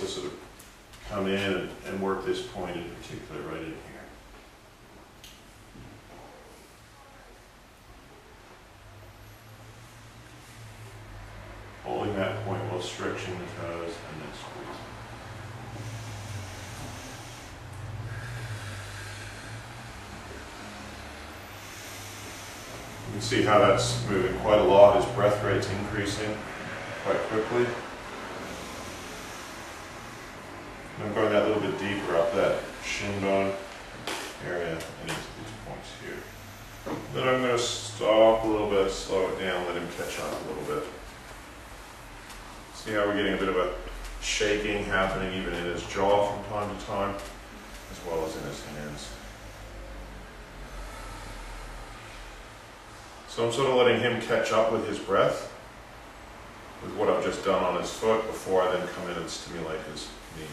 to sort of come in and, and work this point in particular right in here. Holding that point while stretching the toes and then squeezing. You can see how that's moving quite a lot, his breath rate's increasing quite quickly. I'm going that little bit deeper up that area and these points here. Then I'm going to stop a little bit, slow it down, let him catch up a little bit. See how we're getting a bit of a shaking happening even in his jaw from time to time, as well as in his hands. So I'm sort of letting him catch up with his breath, with what I've just done on his foot, before I then come in and stimulate his knee.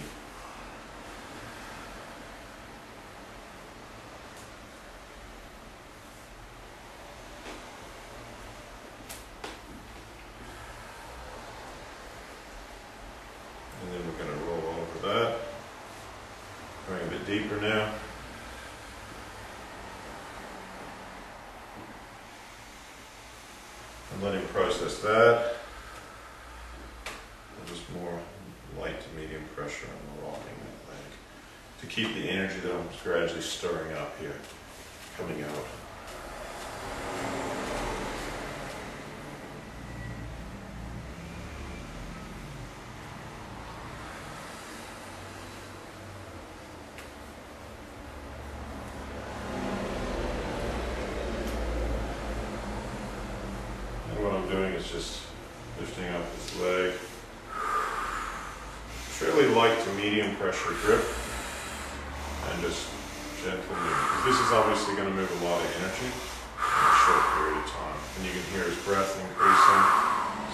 And then we're going to roll over that. Going a deeper now. And let him process that. And just more light to medium pressure on the rocking that leg. To keep the energy that I'm gradually stirring up here coming out. Doing is just lifting up this leg. Fairly light to medium pressure grip. And just gentle movement. This is obviously going to move a lot of energy in a short period of time. And you can hear his breath increasing.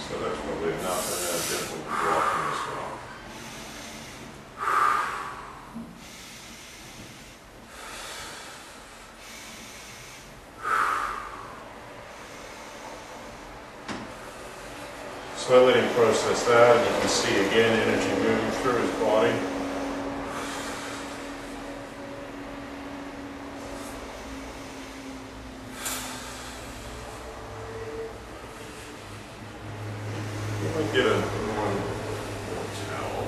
So that's probably enough. And then a gentle rocking as well. So I let him process that, and you can see again energy moving through his body. You might get a one more towel.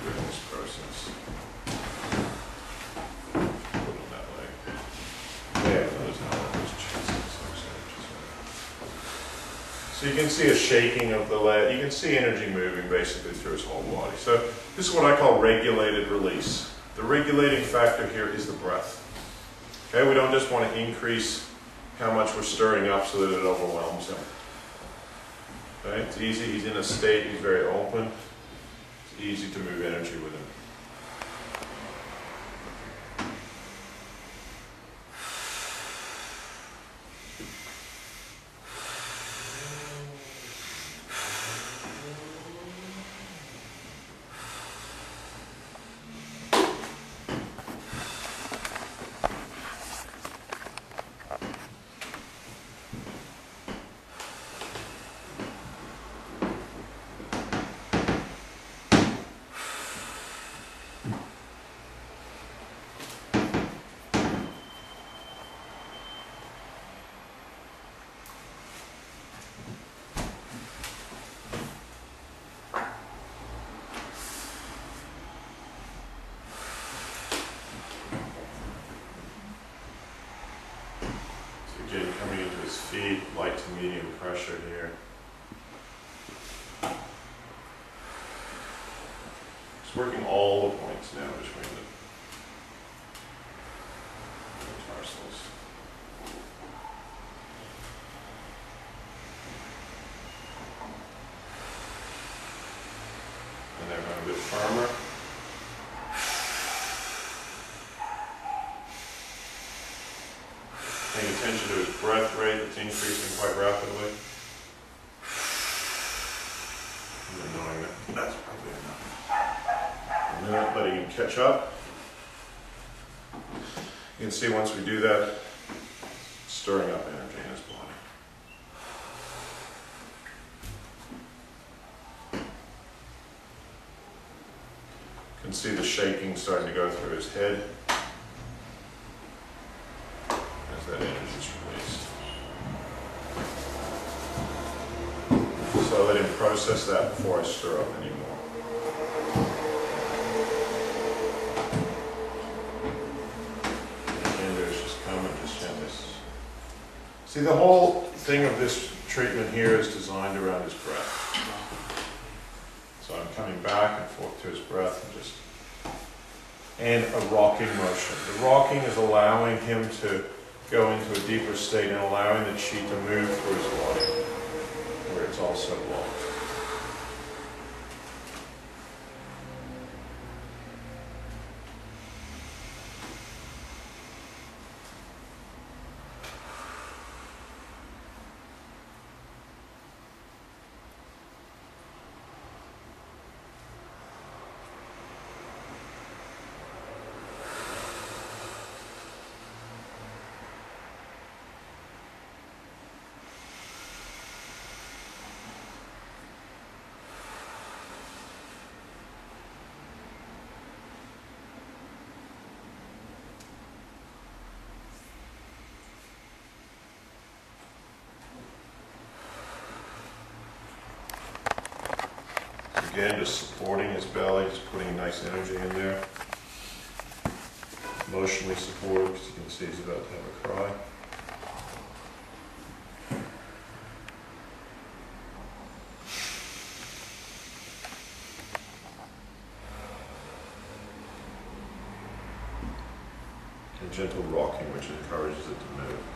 During this process. Put it on that leg. Yeah, another towel on his chest. That's actually so you can see a shaking of the leg. You can see energy moving basically through his whole body. So this is what I call regulated release. The regulating factor here is the breath. Okay, we don't just want to increase how much we're stirring up so that it overwhelms him. Okay, it's easy. He's in a state. He's very open. It's easy to move energy with him. So again, coming into his feet, light to medium pressure here. Just working all the points now increasing quite rapidly. Annoying. That's probably enough. I'm letting him catch up. You can see once we do that, stirring up energy in his body. You can see the shaking starting to go through his head. Process that before I stir up anymore. See, the whole thing of this treatment here is designed around his breath. So I'm coming back and forth to his breath and just, and a rocking motion. The rocking is allowing him to go into a deeper state and allowing the chi to move through his body where it's also blocked. Again, just supporting his belly, just putting nice energy in there. Emotionally supported, because you can see he's about to have a cry. And gentle rocking, which encourages it to move.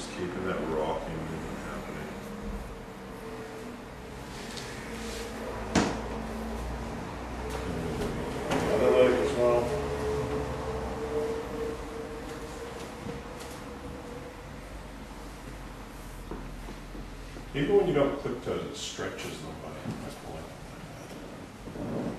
Just keeping that rocking movement happening. Other leg as well. Even when you don't clip toes, it stretches by, by pulling them like that.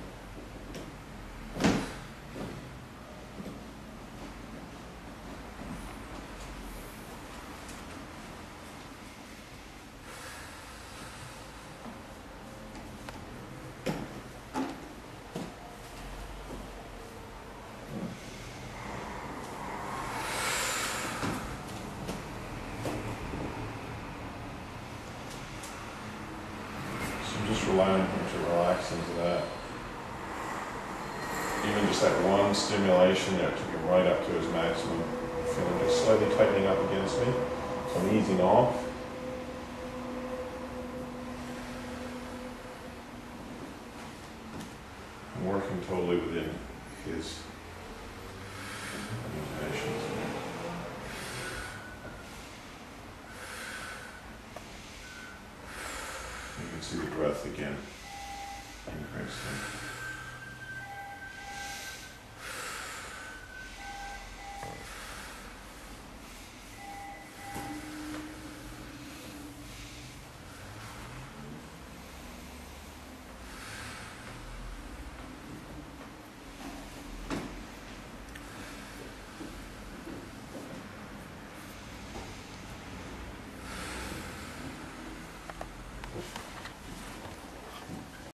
So I'm just allowing him to relax into that. Even just that one stimulation there took him right up to his maximum. Feeling it slightly tightening up against me. So I'm easing off. I'm working totally within his limitations. You can see the breath again increasing.